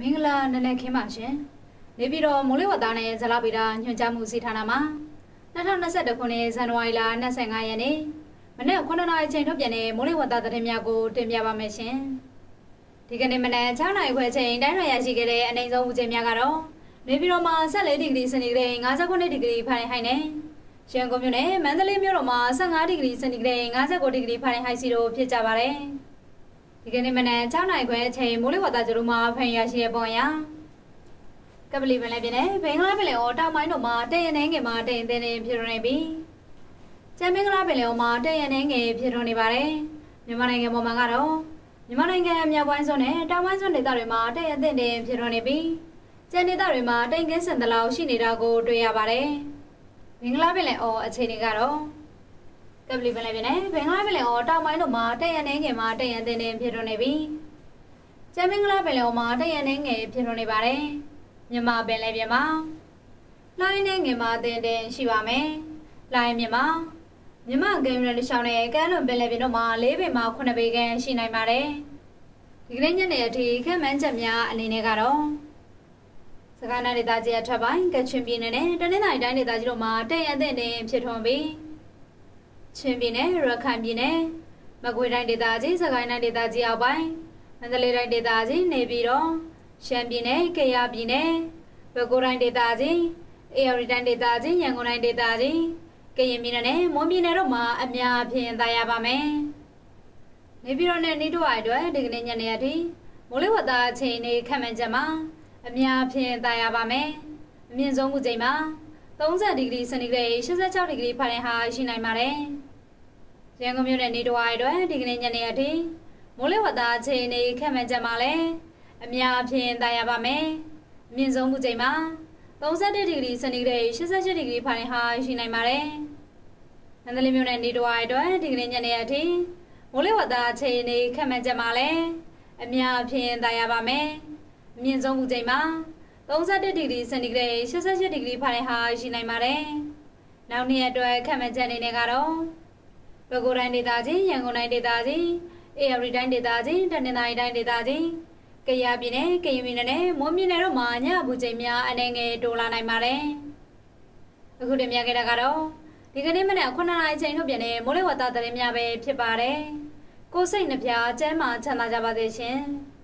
မင်္ဂလာနနက်ခင်းပါရှင်။နေပြည်တော်မိုးလေဝသနဲ့ဇလဗေဒညွှန်ကြားမှုစီဌာနမှာ2021ခုနှစ်ဇန်နဝါရီလ25ရက်နေ့မနက်9:00နာရီချိန်ထုတ်ပြန်တဲ့မိုးလေဝသသတင်းများကိုတင်ပြပါမယ်ရှင်။ဒီကနေ့မနက်6:00နာရီခွဲချိန်တိုင်းရရရှိခဲ့တဲ့အနိုင်ဆုံးဦးချိန်များကတော့နေပြည်တော်မှာ14ဒီဂရီစင်တီဂရိတ်59ဒီဂရီဖာရင်ဟိုက်နဲ့ရန်ကုန်မြို့နယ်မန္တလေးမြို့တော်မှာ15ဒီဂရီစင်တီဂရိတ်59ဒီဂရီဖာရင်ဟိုက်စီတို့ဖြစ်ကြပါတယ်။ ဒီကနေ့မနက်6နိုင်ခွဲအချိန်မိုးလေဝသကြိုမှာဖန်ရရှိရပေါ်ရကပလီပင်လည်းပြင်းနေဘင်္ဂလားပင်လယ်အော်တောင်ပိုင်းတို့မှာတည့်ရနေငယ်မှာတည့်ရင်တင်းနေဖြစ်နေပြီကျန်မင်္ဂလာပင်လယ်အော်မှာတည့်ရနေငယ်ဖြစ်နေပါတယ်မြန်မာနိုင်ငံပေါ်မှာကတော့မြန်မာနိုင်ငံမြောက်ပိုင်းစွန်းနဲ့တောင်ပိုင်းစွန်းဒေသတွေမှာတည့်ရတင်းနေဖြစ်နေပြီကျန်ဒေသတွေမှာတိမ်ကင်းစင်တလောက်ရှိနေတာကိုတွေ့ရပါတယ်မင်္ဂလာပင်လယ်အော်အခြေအနေကတော့ ကပလီပင်လည်းပြနေဘင်္ဂလားပင်လယ်အော်တောင်ပိုင်းတို့မှာတရန်နေငယ်မှာတရန်တင်းတင်းဖြစ်ထွန်းနေပြီကျမ်းမင်္ဂလာပင်လယ်အော်မှာတရန်နေငယ်ဖြစ်ထွန်းနေပါတယ်မြန်မာပင်လည်းပြင်မှာလိုင်းနေငယ်မှာတင်းတင်းရှိပါမယ်လိုင်းမြန်မာမြန်မာဂိမ်းရန်ရှောင်းနဲ့ကမ်းလွန်ပင်လည်းပြင်တို့မှာ၄ပေမှာ9ပေခန့်ရှိနိုင်ပါတယ်ဒီကနေ့ညနေအထိခက်မှန်းချက်များအနေနဲ့ကတော့စကိုင်းတိုင်းဒေသကြီးအထက်ပိုင်းကချင်ပြည်နယ်နဲ့တနင်္သာရီတိုင်းဒေသကြီးတို့မှာတရန်တင်းတင်းဖြစ်ထွန်းပြီး ချင်းပြည်နယ်ရခိုင်ပြည်နယ်မကွေးတိုင်းဒေသကြီးစကိုင်းတိုင်းဒေသကြီးအောက်ပိုင်းမန္တလေးတိုင်းဒေသကြီးနေပြည်တော်ရှမ်းပြည်နယ်ကယားပြည်နယ်ပဲခူးတိုင်းဒေသကြီးအေရရီတိုင်းဒေသကြီးရန်ကုန်တိုင်းဒေသကြီးကရင်ပြည်နယ်နဲ့မွန်ပြည်နယ်တို့မှာအများအပြားသာရပါမယ်နေပြည်တော်နဲ့နေတို့အတွက်ဒီကနေ့ညနေအထိမိုးလေဝသအချိန်နေခန့်မှန်းချက်မှာအများအပြားသာရပါမယ်အမြင့်ဆုံးမှုချိန်မှာ30ဒီဂရီစင်တီဂရိတ်86ဒီဂရီဖာရင်ဟိုက်ရှိနိုင်ပါတယ် ရန်ကုန်မြို့နယ်နေတဝိုင်းအတွက်ဒီကနေ့ညနေအထိမိုးလေဝသအခြေအနေခန့်မှန်းချက်မှာလည်းအများအပြားသာရပါမယ်။အမြင့်ဆုံးမှုချိန်မှာ31ဒီဂရီစင်တီဂရိတ်88ဒီဂရီဖာရင်ဟိုက်ရှိနိုင်ပါတယ်။မန္တလေးမြို့နယ်နေတဝိုင်းအတွက်ဒီကနေ့ညနေအထိမိုးလေဝသအခြေအနေခန့်မှန်းချက်မှာလည်းအများအပြားသာရပါမယ်။အမြင့်ဆုံးမှုချိန်မှာ31ဒီဂရီစင်တီဂရိတ်88ဒီဂရီဖာရင်ဟိုက်ရှိနိုင်ပါတယ်။နောက်နေ့အတွက်ခန့်မှန်းချက်အနေနဲ့ကတော့ ပဲခူးတိုင်းဒေသကြီးရန်ကုန်တိုင်းဒေသကြီးအေရရီတိုင်းဒေသကြီးတနင်္သာရီတိုင်းဒေသကြီးကယားပြည်နယ်ကရင်ပြည်နယ်နဲ့မွန်ပြည်နယ်တို့မှာညအပူချိန်များအနေငယ်တိုးလာနိုင်ပါတယ်။အခုတင်ပြခဲ့တာကတော့ဒီကနေ့မနက်9နာရီချိန်ထုတ်ပြန်တဲ့မိုးလေဝသသတင်းများပဲဖြစ်ပါတယ်။ကိုစိတ်နှပြကျမ်းမာချမ်းသာကြပါစေရှင်။